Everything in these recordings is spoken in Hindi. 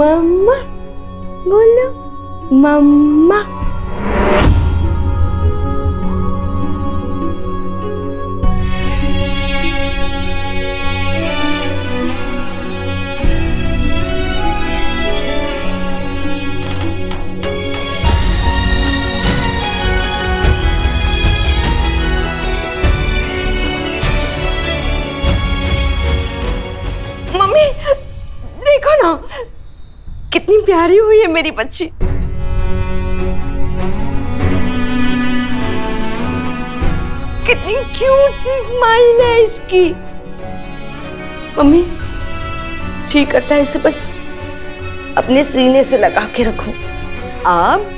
मम्मा बोलो मम्मा मम्मी कितनी प्यारी हुई है मेरी बच्ची। कितनी क्यूट सी स्माइल है इसकी। मम्मी, जी करता है इसे बस। अपने सीने से लगा के रखूँ। अब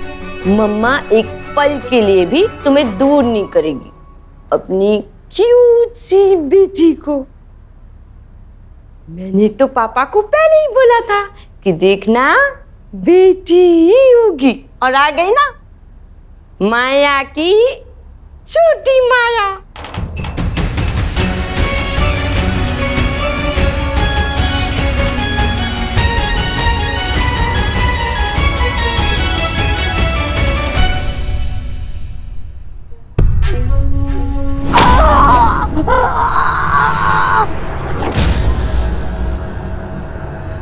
मम्मा एक पल के लिए भी तुम्हें दूर नहीं करेगी। अपनी क्यूट सी बेटी को। मैंने तो पापा को पहले ही बोला था कि देखना बेटी ही होगी। और आ गई ना माया की छोटी माया।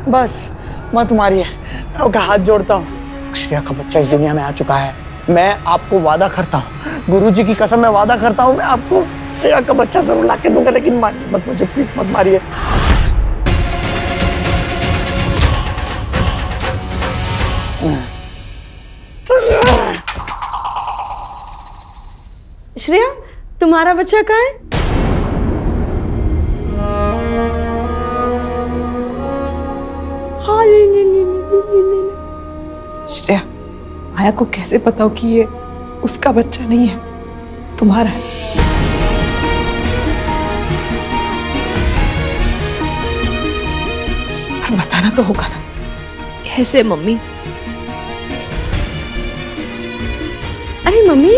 बस मत मारिए मैं आपका हाथ जोड़ता हूँ। श्रेया का बच्चा इस दुनिया में आ चुका है। मैं आपको वादा करता हूँ। गुरु जी की कसम, मैं वादा करता हूँ। मैं आपको श्रेया का बच्चा ज़रूर ला के दूँगा, लेकिन मारिए मत मुझे प्लीज़ मत मारिए। श्रेया, तुम्हारा बच्चा कहाँ है हाँ? माया को कैसे पता हो कि ये उसका बच्चा नहीं है? तुम्हारा है। पर बताना तो होगा ना। कैसे मम्मी? अरे मम्मी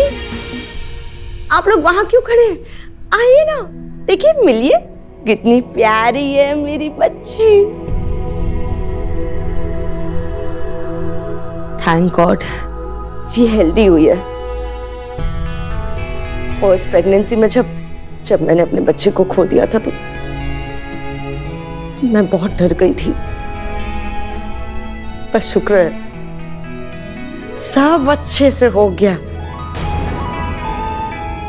आप लोग वहाँ क्यों खड़े हैं? आइए ना देखिए मिलिए। कितनी प्यारी है मेरी बच्ची। थैंक गॉड ये हेल्दी हुई है। और इस प्रेगनेंसी में जब जब मैंने अपने बच्चे को खो दिया था तो मैं बहुत डर गई थी। पर शुक्र है, सब अच्छे से हो गया।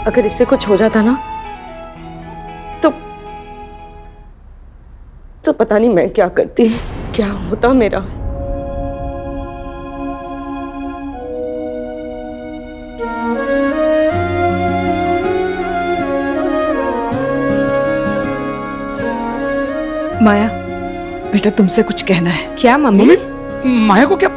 अगर इससे कुछ हो जाता ना तो तो पता नहीं मैं क्या करती, क्या होता मेरा। माया बेटा तुमसे कुछ कहना है। क्या मम्मी? मम्मी माया को क्या?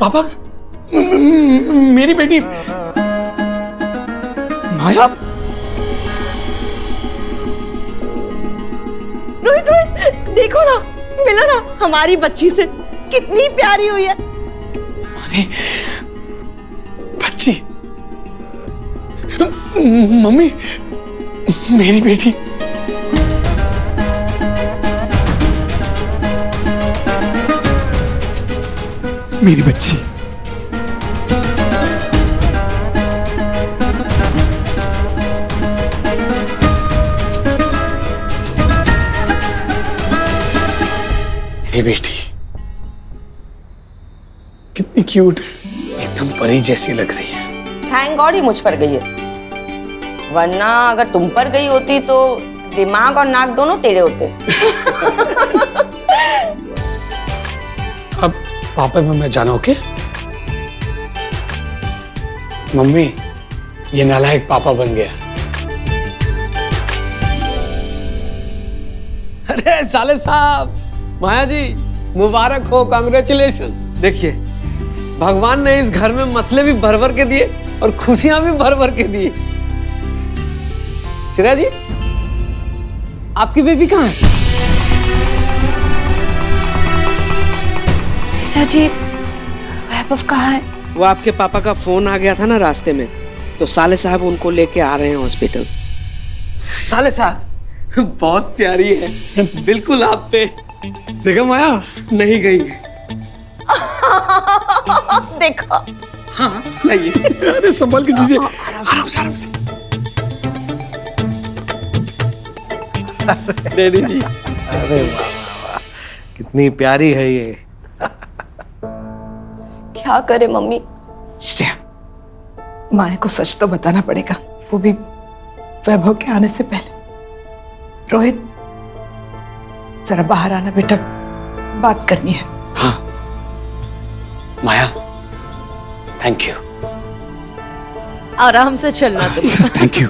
पापा मेरी बेटी माया? देखो ना, मिलो ना, हमारी बच्ची से कितनी प्यारी हुई है। बच्ची। मम्मी, मेरी बेटी। मेरी बच्ची। मेरी बेटी कितनी क्यूट है। एकदम परी जैसी लग रही है। थैंक गॉड ही मुझ पर गई है। वरना अगर तुम पर गई होती तो दिमाग और नाक दोनों तेरे होते। अब पापा में मैं जाना ओके मम्मी ये नालायक पापा बन गया। अरे साले साहब माया जी मुबारक हो कांग्रेचुलेशन देखिए भगवान ने इस घर में मसले भी भर भर के दिए और खुशियाँ भी भर भर के दी श्रेया जी आपकी बेबी कहाँ है? जीजा जी वैभव कहाँ है? वो आपके पापा का फ़ोन आ गया था ना रास्ते में तो साले साहब उनको लेके आ रहे हैं हॉस्पिटल साले साहब बहुत प्यारी है। बिल्कुल आप पे। देखा माया नहीं गई है। देखो। हाँ लाइए अरे संभाल के दीजिए। आराम से आराम से। दे दीजिए। अरे कितनी प्यारी है ये। क्या करे मम्मी? श्रेया माया को सच तो बताना पड़ेगा। वो भी वैभव के आने से पहले। रोहित जरा बाहर आना बेटा। बात करनी है। हाँ। माया थैंक यू आराम से चलना तुम थैंक यू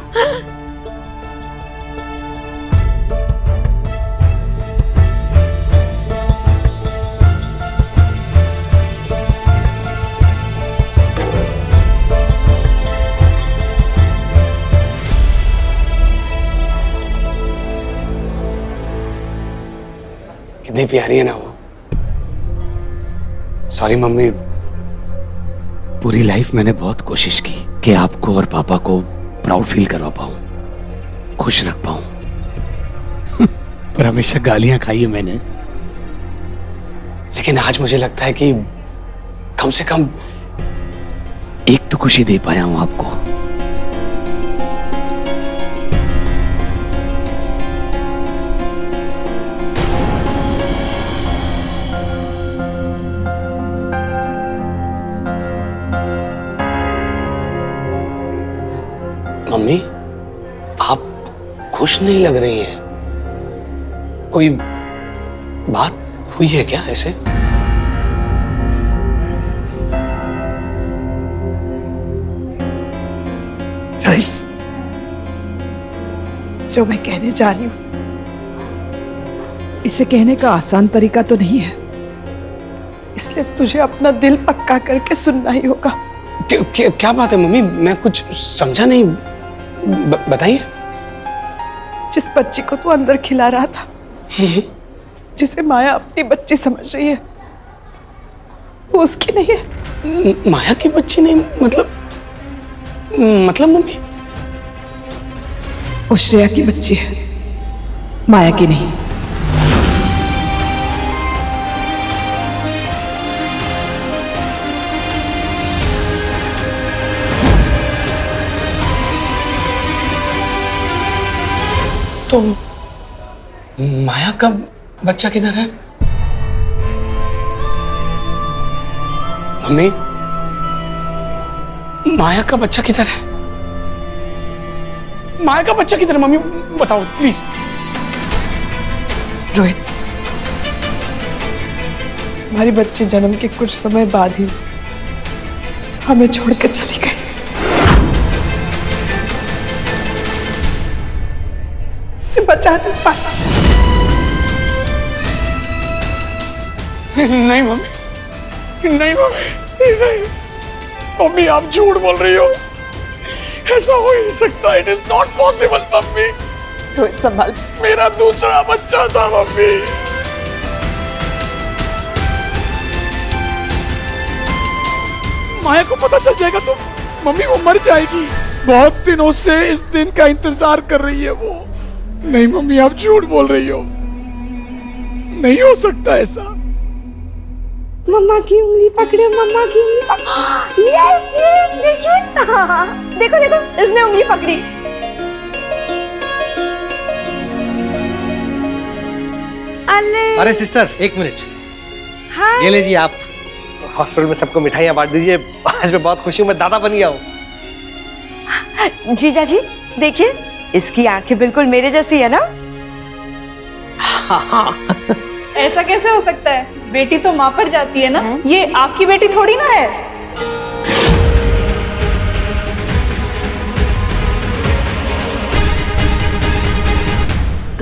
कितनी प्यारी है ना वो। Sorry mummy. पूरी लाइफ मैंने बहुत कोशिश की कि आपको और पापा को प्राउड फील करवा पाऊँ, खुश रख पाऊँ। पर हमेशा गालियाँ खाई है मैंने। लेकिन आज मुझे लगता है कि कम से कम एक तो खुशी दे पाया हूँ आपको। खुश नहीं लग रही हैं। कोई बात हुई है क्या ऐसे? जो मैं कहने जा रही हूँ इसे कहने का आसान तरीका तो नहीं है। इसलिए तुझे अपना दिल पक्का करके सुनना ही होगा। क्या, क्या, क्या बात है मम्मी? मैं कुछ समझा नहीं। बताइए। जिस बच्ची को तू अंदर खिला रहा था जिसे माया अपनी बच्ची समझ रही है वो उसकी नहीं है। माया की बच्ची नहीं मतलब मतलब मम्मी? वो श्रेया की बच्ची है माया की नहीं। तो माया का बच्चा किधर है? मम्मी, माया का बच्चा किधर है? माया का बच्चा किधर है? मम्मी, बताओ प्लीज़ रोहित, तुम्हारी बच्ची जन्म के कुछ समय बाद ही हमें छोड़ के चली बचा नहीं पाया नहीं मम्मी। नहीं मम्मी। नहीं। मम्मी आप झूठ बोल रही हो। ऐसा हो ही नहीं सकता। It is not possible mummy. Rohit संभाल। मेरा दूसरा बच्चा था मम्मी। माया को पता चल जाएगा तो मम्मी वो मर जाएगी। बहुत दिनों से इस दिन का इंतज़ार कर रही है वो। नहीं मम्मी आप झूठ बोल रही हो। नहीं हो सकता ऐसा। मम्मा की उंगली पकड़े मम्मा की उंगली पकड़े यस यस देखिए देखो देखो इसने उंगली पकड़ी। अरे अरे सिस्टर एक मिनट। हाँ? ये लीजिए आप। हॉस्पिटल में सबको मिठाइयाँ बांट दीजिए। आज मैं बहुत खुशी हूँ मैं दादा बन गया हूँ। जीजा जी देखिए। इसकी आँखें बिल्कुल मेरे जैसी है ना? ऐसा कैसे हो सकता है? बेटी तो माँ पर जाती है ना? ये आपकी बेटी थोड़ी ना है?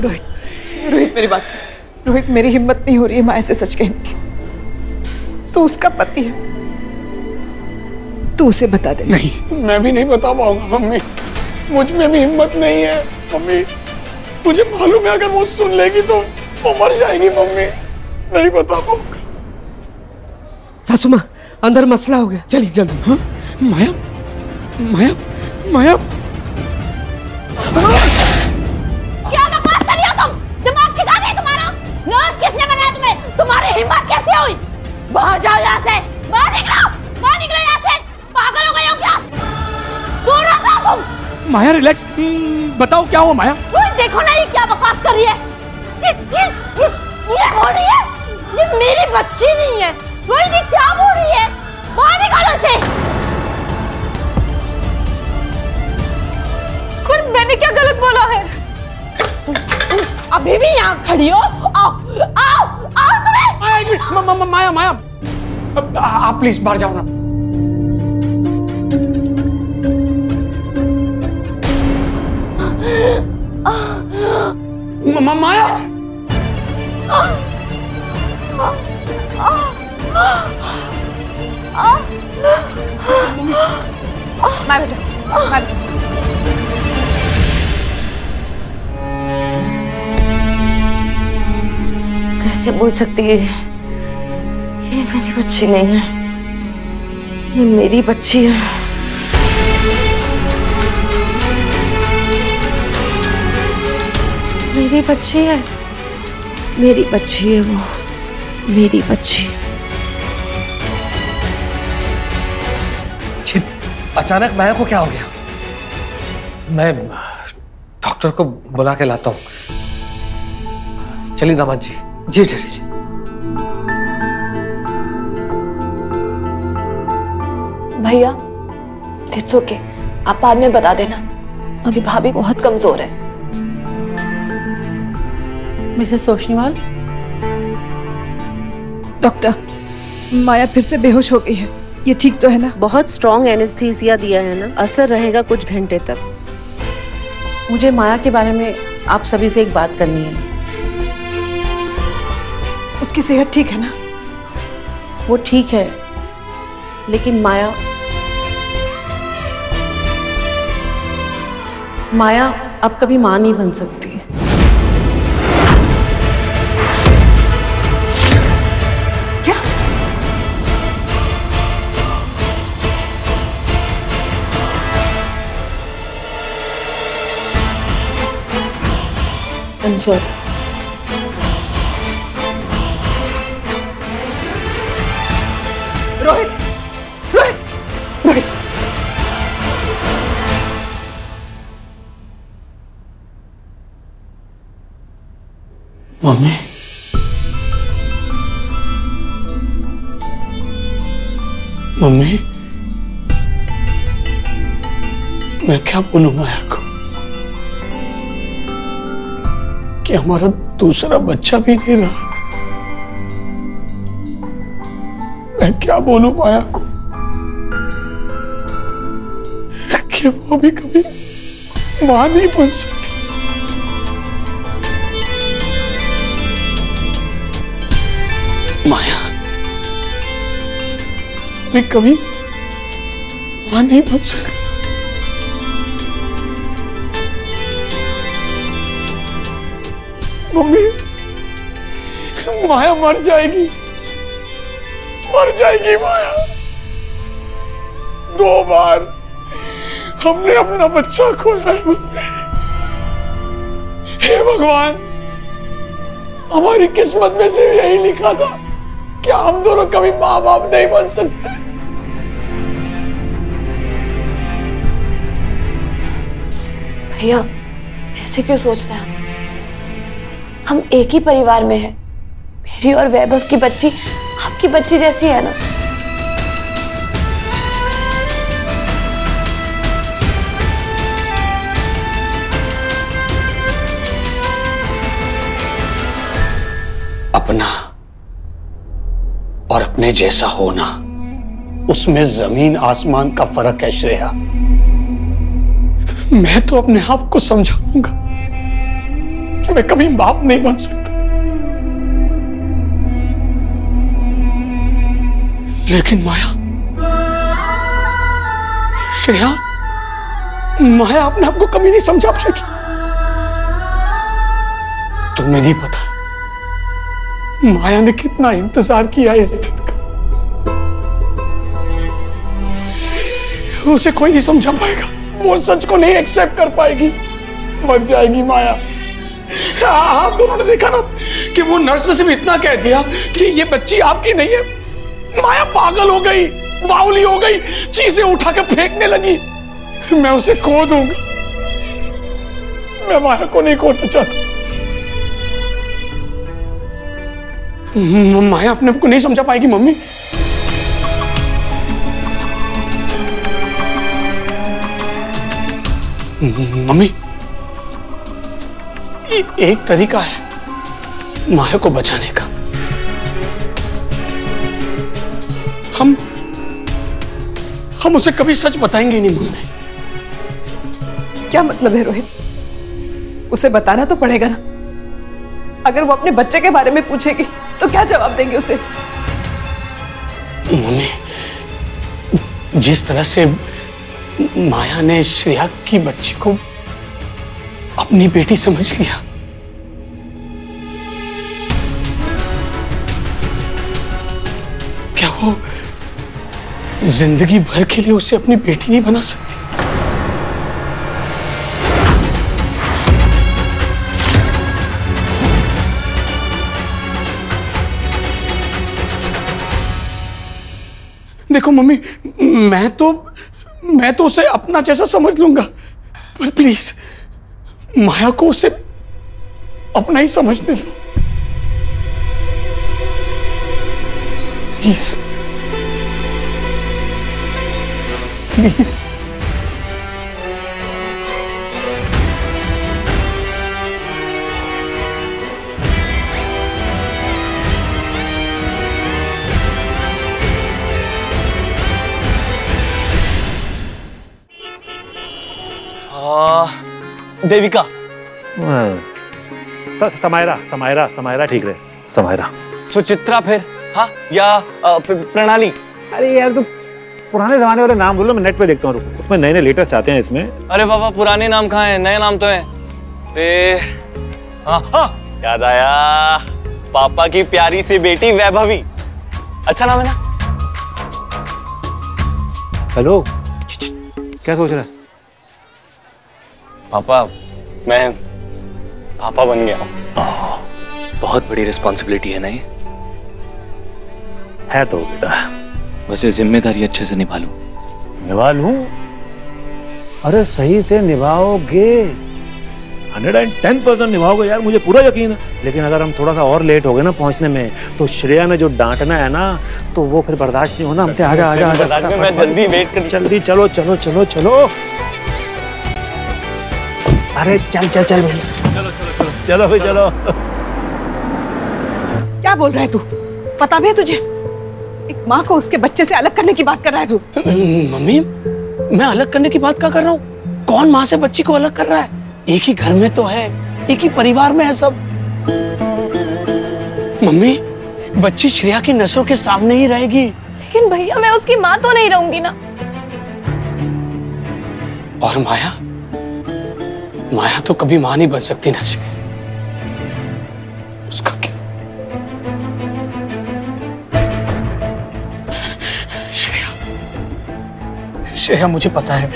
रोहित रोहित मेरी बात रोहित मेरी हिम्मत नहीं हो रही है माया से सच कहने की। तू उसका पति है। तू उसे बता दे। नहीं मैं भी नहीं बता पाऊँगा मम्मी। मुझमें भी हिम्मत नहीं है मम्मी। मुझे मालूम है अगर वो सुन लेगी तो वो मर जाएगी मम्मी। नहीं बता पाऊँगा सासू माँ अंदर मसला हो गया। चलिए जल्दी। हाँ? माया? माया? माया? माया रिलैक्स हम्म, बताओ क्या हुआ माया? देखो ना ये क्या बकवास कर रही है। ये ये ये ये हो रही है? ये मेरी बच्ची नहीं है। रोहित ये क्या हो रही है? बाहर निकालो इसे। पर मैंने क्या गलत बोला है? अभी भी यहाँ खड़ी हो। आओ आओ आओ तुम्हें। माया माया माया। आप प्लीज़ बाहर जाओ ना। बोल सकती है? ये मेरी बच्ची नहीं है। ये मेरी बच्ची है। मेरी बच्ची है। मेरी बच्ची है वो। मेरी बच्ची। जी अचानक माया को क्या हो गया? मैं डॉक्टर को बुला के लाता हूँ। चलिए दामाद जी। जी डैडी जी। भैया इट्स ओके आप बाद में बता देना अभी भाभी बहुत कमज़ोर है। मिसेस सोशनीवाल? डॉक्टर माया फिर से बेहोश हो गई है। ये ठीक तो है ना? बहुत स्ट्रॉन्ग एनेस्थीसिया दिया है ना? असर रहेगा कुछ घंटे तक। मुझे माया के बारे में आप सभी से एक बात करनी है। उसकी सेहत ठीक है ना? वो ठीक है लेकिन माया माया अब कभी माँ नहीं बन सकती। क्या? I am mummy. मम्मी, मैं क्या बोलूँ माया को? कि हमारा दूसरा बच्चा भी नहीं रहा। मैं क्या बोलूँ माया को? कि वो भी कभी माँ नहीं बन सकती। मैं कभी माँ नहीं सकती मम्मी, माया मर जाएगी। मर जाएगी माया। दो बार हमने अपना बच्चा खोया है हे भगवान, हमारी किस्मत में से यही लिखा था क्या हम दोनों कभी माँ बाप नहीं बन सकते। भैया, ऐसे क्यों सोचते हैं? हम एक ही परिवार में हैं। मेरी और वैभव की बच्ची आपकी बच्ची जैसी है ना? अपना और अपने जैसा होना, उसमें ज़मीन आसमान का फ़र्क है श्रेया। मैं तो अपने आप को समझा लूँगा कि मैं कभी बाप नहीं बन सकता। लेकिन माया, श्रेया, माया अपने आप को कभी नहीं समझा पाएगी। तुम्हें नहीं पता, माया ने कितना इंतज़ार किया इस दिन का। उसे कोई नहीं समझा पाएगा। वो सच को नहीं एक्सेप्ट कर पाएगी। मर जाएगी माया। आप दोनों ने देखा ना कि वो नर्स ने सिर्फ़ इतना कह दिया कि ये बच्ची आपकी नहीं है। माया पागल हो गई, बावली हो गई, चीज़ें उठा के फेंकने लगी। मैं उसे खो दूँगा। मैं माया को नहीं खोना चाहता। माया अपने को नहीं समझा पाएगी, मम्मी। मम्मी एक तरीका है माया को बचाने का। हम हम उसे कभी सच बताएँगे नहीं मम्मी। क्या मतलब है रोहित? उसे बताना तो पड़ेगा ना। अगर वो अपने बच्चे के बारे में पूछेगी तो क्या जवाब देंगे उसे? मम्मी जिस तरह से माया ने श्रेया की बच्ची को अपनी बेटी समझ लिया। क्या वो ज़िंदगी भर के लिए उसे अपनी बेटी नहीं बना सकती? देखो मम्मी, मैं तो मैं तो उसे अपना जैसा समझ लूँगा। पर प्लीज़ माया को उसे अपना ही समझने दो। Please please Devika. स- समायरा समायरा समायरा ठीक रहे। समायरा। सुचित्रा फिर? हाँ या प्रणाली? अरे यार तो पुराने जमाने वाले नाम बोलो मैं नेट पे देखता हूँ उसमें नए नए लेटेस्ट आते हैं इसमें। अरे बाबा पुराने नाम कहाँ हैं? नए नाम तो हैं। पे हाँ हाँ याद आया। पापा की प्यारी सी बेटी वैभवी। अच्छा नाम है ना? हेलो क्या सोच रहा है? पापा मैं पापा बन गया हूँ। बहुत बड़ी रिस्पॉन्सिबिलिटी है ना ये? है तो बेटा। वैसे ज़िम्मेदारी अच्छे से निभा लूँ। निभा लूँ? अरे सही से निभाओगे। हंड्रेड एंड टेन परसेंट निभाओगे यार मुझे पूरा यकीन है। लेकिन अगर हम थोड़ा सा और लेट हो गए ना पहुँचने में तो श्रेया ने जो डांटना है ना तो वो फिर बर्दाश्त नहीं होना। हमसे आजा आजा आजा मैं जल्दी वेट कर जल्दी चलो चलो चलो चलो। अरे चल चल चल चलो चलो चलो चलो। भाई चलो क्या बोल रहा है तू? पता भी है तुझे? एक माँ को उसके बच्चे से अलग करने की बात कर रहा है तू। मम्मी मैं अलग करने की बात क्या कर रहा हूँ? कौन माँ से बच्ची को अलग कर रहा है? एक ही घर में तो है एक ही परिवार में है सब। मम्मी बच्ची श्रेया की नसों के सामने ही रहेगी। लेकिन भैया मैं उसकी माँ तो नहीं रहूँगी ना। और माया? माया तो कभी माँ नहीं बन सकती ना श्रेया उसका क्या? श्रेया श्रेया, मुझे पता है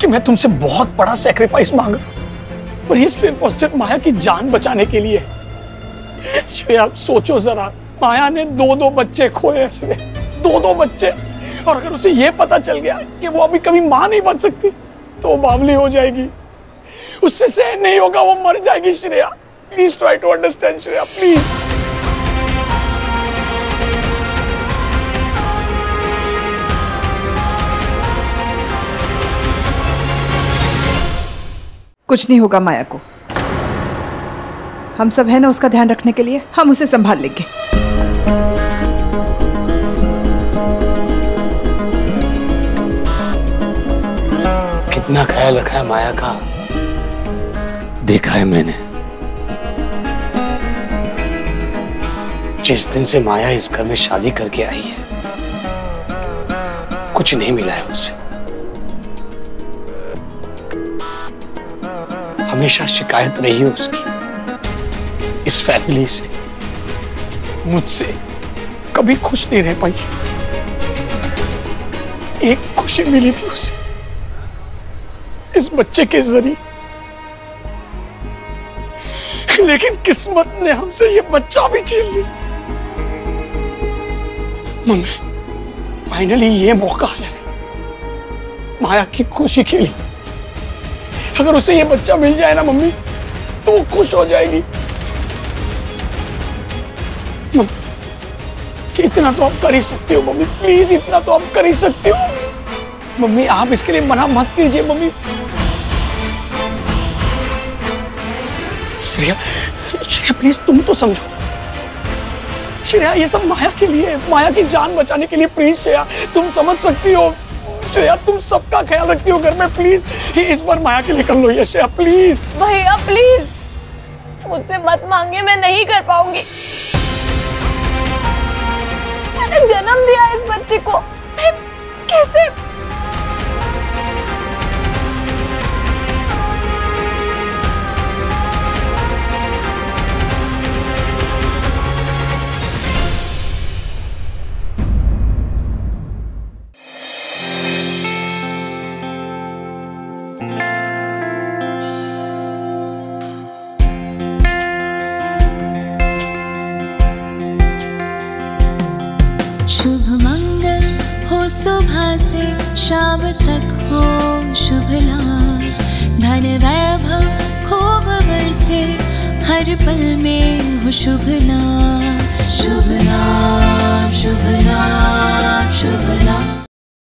कि मैं तुमसे बहुत बड़ा सेक्रीफाइस मांग रहा हूँ, पर ये सिर्फ़ और सिर्फ़ माया की जान बचाने के लिए। श्रेया सोचो जरा, माया ने दो दो बच्चे खोए श्रेया। दो दो बच्चे। और अगर उसे ये पता चल गया कि वो अभी कभी माँ नहीं बन सकती तो बावली हो जाएगी। उससे सहन नहीं होगा वो मर जाएगी Shreya. Please try to understand Shreya please कुछ नहीं होगा माया को। हम सब है ना उसका ध्यान रखने के लिए हम उसे संभाल लेंगे। कितना ख्याल रखा है माया का। देखा है मैंने। जिस दिन से माया इस घर में शादी करके आई है, कुछ नहीं मिला है उसे। हमेशा शिकायत रही है उसकी। इस फैमिली से, मुझसे कभी खुश नहीं रह पाई। एक खुशी मिली थी उसे। इस बच्चे के ज़रिए लेकिन किस्मत ने हमसे ये बच्चा भी छीन लिया। मम्मी फाइनली ये मौका है माया की खुशी के लिए। अगर उसे ये बच्चा मिल जाए ना मम्मी तो वो खुश हो जाएगी। मम्मी इतना तो आप कर ही सकते हो मम्मी। प्लीज़, इतना तो आप कर ही सकते हो मम्मी। मम्मी, आप इसके लिए मना मत कीजिए मम्मी। श्रेया श्रेया प्लीज़ तुम तो समझो। श्रेया ये सब माया के लिए, माया की जान बचाने के लिए प्लीज़ श्रेया तुम समझ सकती हो। श्रेया तुम सबका ख्याल रखती हो, घर में प्लीज़ इस बार माया के लिए कर लो ये श्रेया प्लीज़ भैया प्लीज़ मुझसे मत मांगे मैं नहीं कर पाऊँगी। मैंने जन्म दिया इस बच्चे को। मैं कैसे to believe.